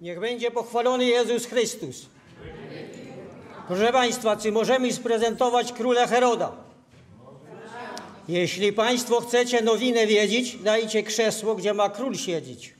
Niech będzie pochwalony Jezus Chrystus. Proszę Państwa, czy możemy sprezentować króla Heroda? Jeśli Państwo chcecie nowinę wiedzieć, dajcie krzesło, gdzie ma król siedzieć.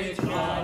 Zaświeć na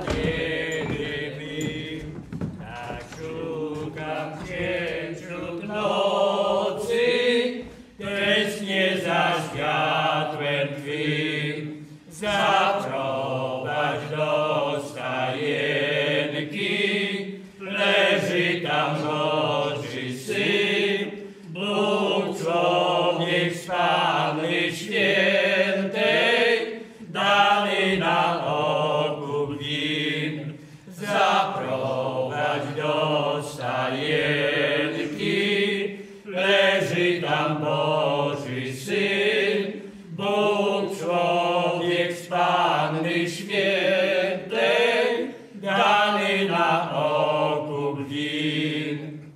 człowiek z Panny Świętej, dany na okup win.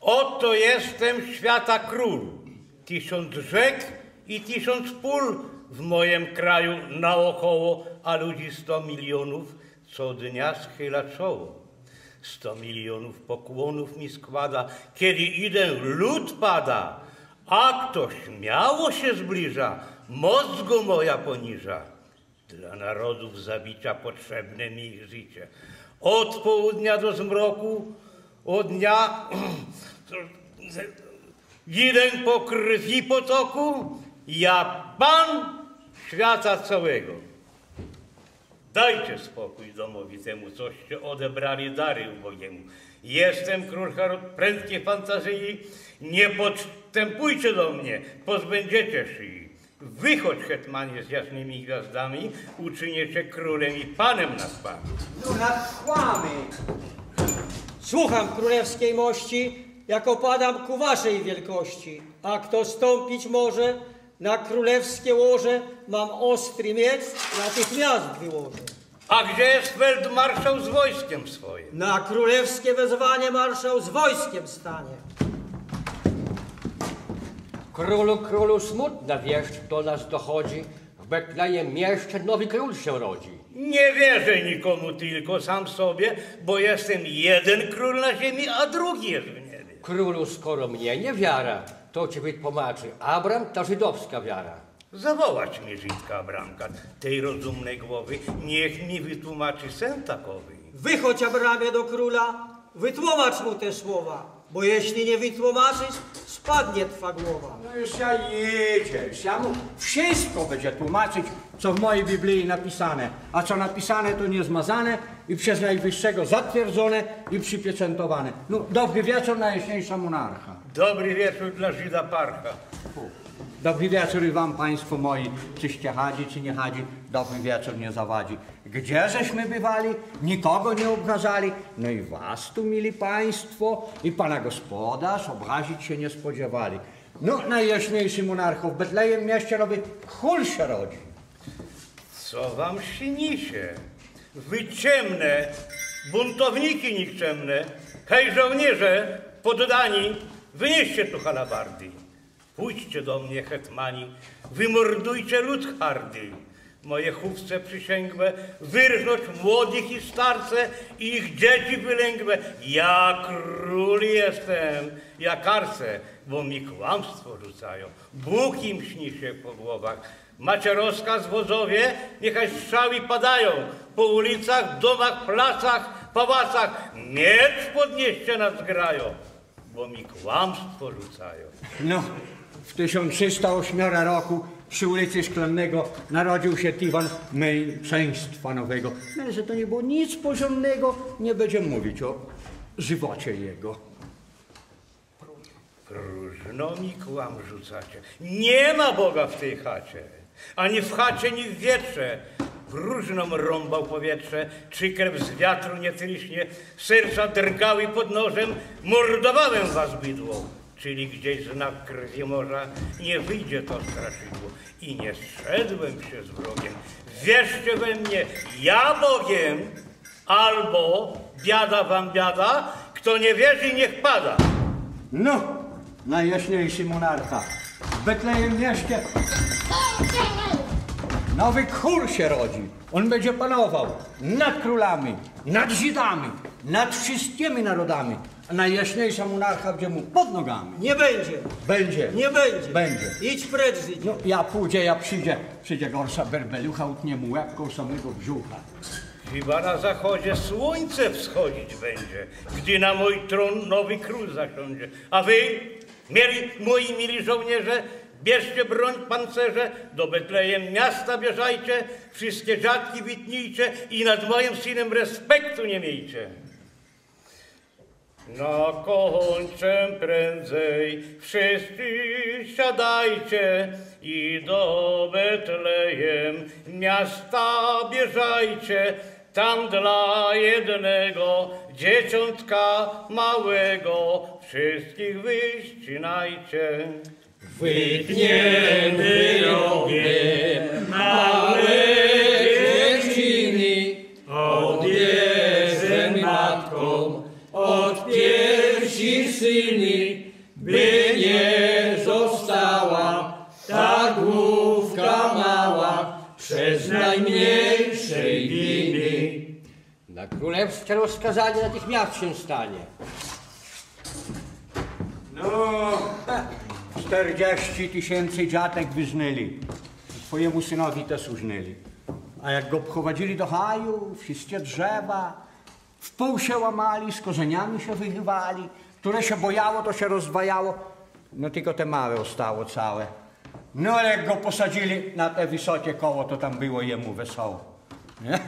Oto jestem świata król. Tysiąc rzek i tysiąc pól w moim kraju naokoło, a ludzi sto milionów co dnia schyla czoło. Sto milionów pokłonów mi składa, kiedy idę lud pada, a kto śmiało się zbliża, mózgu moja poniża. Dla narodów zabicia potrzebne mi ich życie. Od południa do zmroku, od dnia idę po krwi potoku, ja Pan świata całego. Dajcie spokój domowi temu, coście odebrali dary ubogiemu. Jestem król Herod prędkiej fantazji, nie podstępujcie do mnie, pozbędziecie szyi. Wychodź, hetmanie z jasnymi gwiazdami, uczyniecie królem i panem nad wami. Tu nadchłamy. Słucham królewskiej mości, jako padam ku waszej wielkości. A kto stąpić może na królewskie łoże, mam ostry miecz, natychmiast wyłożę. A gdzie jest feldmarszał z wojskiem swoim? Na królewskie wezwanie marszał z wojskiem stanie. Królu, królu, smutna wieść do nas dochodzi. W Betlejem mieście nowy król się rodzi. Nie wierzę nikomu, tylko sam sobie, bo jestem jeden król na ziemi, a drugi jest w niebie. Królu, skoro mnie nie wiara, to ci wytłumaczy. Abram to żydowska wiara. Zawołać mi Żydka Abramka, tej rozumnej głowy, niech mi wytłumaczy sen takowy. Wychodź, Abramie, do króla, wytłumacz mu te słowa, bo jeśli nie wytłumaczysz, spadnie twa głowa. No już ja jedzie, już ja mu wszystko będzie tłumaczyć, co w mojej Biblii napisane. A co napisane, to niezmazane i przez Najwyższego zatwierdzone i przypieczętowane. No, dobry wieczór, najjaśniejsza monarcha. Dobry wieczór dla Żyda Parcha. Dobry wieczór i wam, państwo moi, czyście chadzi, czy nie chadzi, dobry wieczór nie zawadzi. Gdzie żeśmy bywali, nikogo nie obrażali, no i was tu, mili państwo, i pana gospodarz obrazić się nie spodziewali. No, najjaśniejszy monarcho, w Betlejem mieście robi chól się rodzi. Co wam śni się? Wy ciemne, buntowniki nikczemne, hej żołnierze, poddani, wynieście tu halabardy. Pójdźcie do mnie, hetmani, wymordujcie lud hardy. Moje chówce przysięgłe, wyrżnąć młodych i starce i ich dzieci wylęgłe. Ja król jestem, ja karcę, bo mi kłamstwo rzucają. Bóg im śni się po głowach. Macie rozkaz, wodzowie, niechaj strzały padają po ulicach, domach, placach, pałacach. Miecz podnieście nad zgrają, bo mi kłamstwo rzucają. No, w 1308 roku przy ulicy Szklannego narodził się Tiwan męczeństwa nowego. No, że to nie było nic porządnego, nie będziemy mówić o żywocie jego. Próżno mi kłam rzucacie. Nie ma Boga w tej chacie. Ani w chacie, ani w wietrze. próżną rąbał powietrze, czy krew z wiatru nie tryśnie, serca drgały pod nożem, mordowałem was bydło. Czyli gdzieś znak krwi morza, nie wyjdzie to straszydło. I nie zszedłem się z wrogiem. Wierzcie we mnie, ja Bogiem, albo biada wam biada, kto nie wierzy, niech pada. No, najjaśniejszy monarcha. W Betlejem mieście nowy król się rodzi. On będzie panował nad królami, nad Żydami, nad wszystkimi narodami. A najjaśniejsza monarcha będzie mu pod nogami. Nie będzie. Będzie. Nie będzie. Będzie. Idź precz z No, ja pójdzie, ja przyjdzie, przyjdzie gorsza berbelucha, utnie mu łebką samego brzucha. Chyba na zachodzie słońce wschodzić będzie, gdy na mój tron nowy król zasiądzie. A wy, mieli, moi mili żołnierze, bierzcie broń pancerze, do Betlejem miasta bieżajcie, wszystkie dziadki witnijcie i nad moim synem respektu nie miejcie. Na kończę prędzej, wszyscy siadajcie i do Betlejem miasta bieżajcie. Tam dla jednego dzieciątka małego wszystkich wyścinajcie. Wytniemy ogniem małe najmniejszej winy. Na królewskie rozkazanie natychmiast się stanie. No, 40 tysięcy dziatek wyżnęli. Twojemu synowi też użnęli. A jak go prowadzili do haju, wszystkie drzewa, w pół się łamali, z korzeniami się wychywali, które się bojało, to się rozdwajało. No tylko te małe ostało całe. No ale jak go posadzili na te wysokie koło, to tam było jemu wesoło. Nie?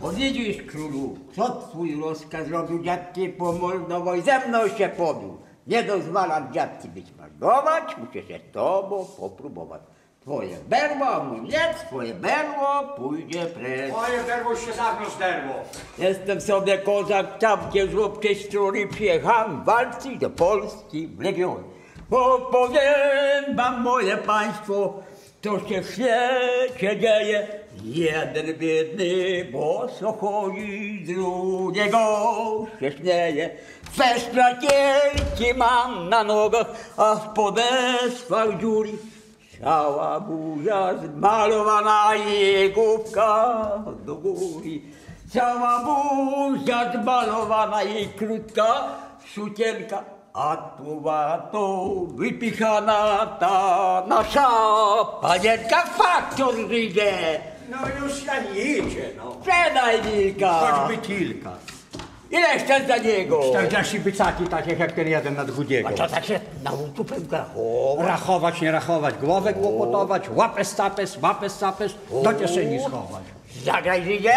Bo widzisz, królu, co twój rozkaz robił dziadki pomordowo i ze mną się pobił. Nie dozwalam dziadki być marnować, muszę się tobą popróbować. Twoje berło, mój miec, twoje berło pójdzie precz. Moje derło się dawno zderło. Jestem sobie kozak, całkiem żłobcie strony, przyjechałem walczyć do Polski w Legion. Bo powiem wam, moje państwo, co się w świecie dzieje. Jeden biedny boso chodzi, drugiego się śmieje. Swe szlakierki mam na nogach, a w podeszwach dziury. Cała buzia zmalowana i główka do góry. Cała buzia zmalowana i krótka sukienka, a tu tu wypichana ta nasza panienka faktor wyjdzie. No już ja idzie, no. Sprzedaj wilka. Choćby kilka. Ile chcesz za niego? 40 bycaki takich jak ten jeden na drugiego. A to tak się nauczył rachować. Rachować, nie rachować, głowę kłopotować, łapę stapes, łapę stapes, do kieszeni schować. Zagraj Żydzie?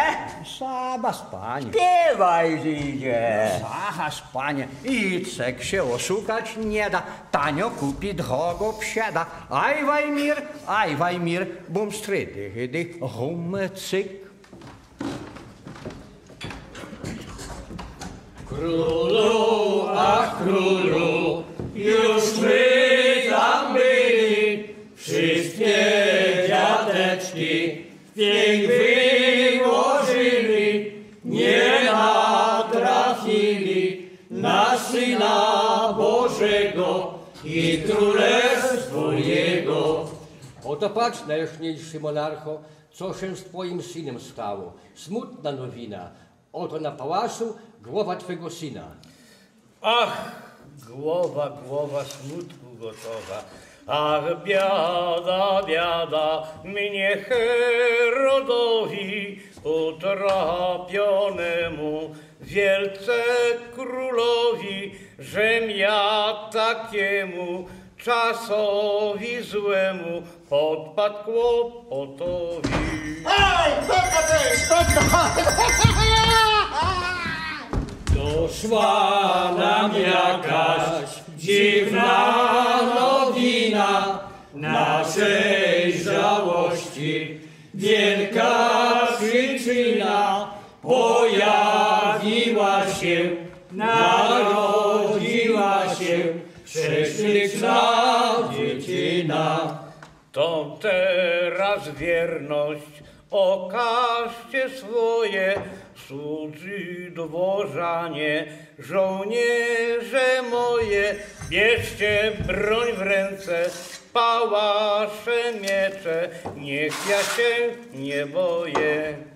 Saba spanie. Śpiewaj Żydzie. Aha, spanie. I cek się oszukać nie da. Tanio kupi, drogo psiada. Aj Wajmir, aj Wajmir, bum strydy, hydy, rum, cyk. Królu, ach królu, już my tam byli, wszystkie dziadeczki pięk wyłożyli, nie natrafili na Syna Bożego i Królestwo Jego. Oto patrz, najjaśniejszy monarcho, co się z twoim synem stało. Smutna nowina. Oto na pałacu głowa twego syna. Ach, głowa, głowa smutku gotowa. Ach, biada, biada mnie Herodowi, utrapionemu wielce królowi, żem ja takiemu czasowi złemu podpadł kłopotowi. Doszła nam jakaś dziwna nowina, naszej dzieci, wielka przyczyna pojawiła się, narodziła teraz wierność. Okażcie swoje, słudzy dworzanie, żołnierze moje, bierzcie broń w ręce, pałasze miecze, niech ja się nie boję.